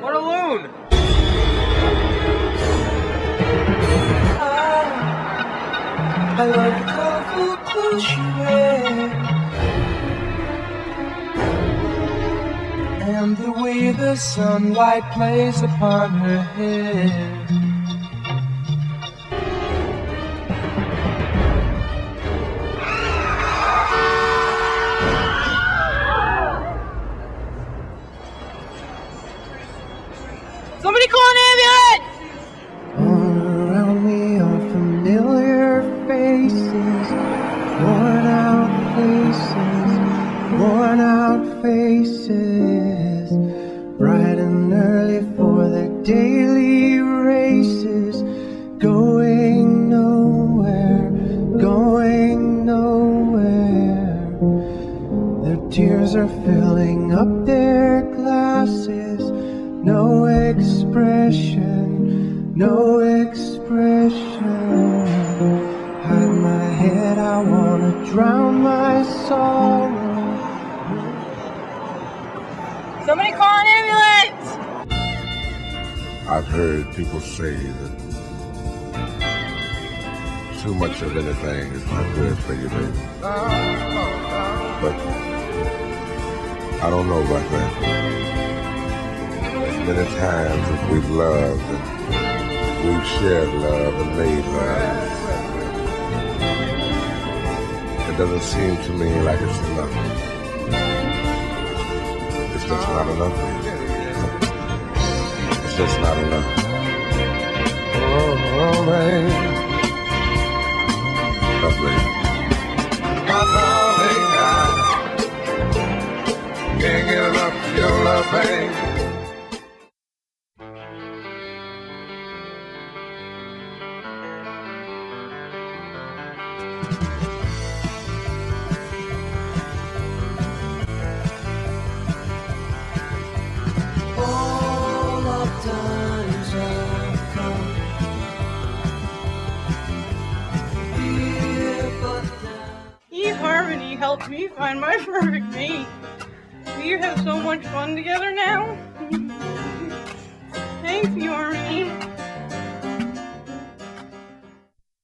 What a loon! I love the colorful clothes And the way the sunlight plays upon her hair Somebody call an ambulance! All around me are familiar faces, worn out places, worn out faces, bright and early for their daily races, going nowhere, going nowhere. Their tears are filling up their glasses, no expression, no expression. Hide my head, I wanna drown my sorrow. Somebody call an ambulance! I've heard people say that too much of anything is not good for you, baby. But I don't know about that. Many times as we've loved and we've shared love and made love, it doesn't seem to me like it's enough. It's just not enough. It's just not enough. Oh, oh baby. I can't get enough of your love, baby. eHarmony helped me find my perfect mate. We have so much fun together now.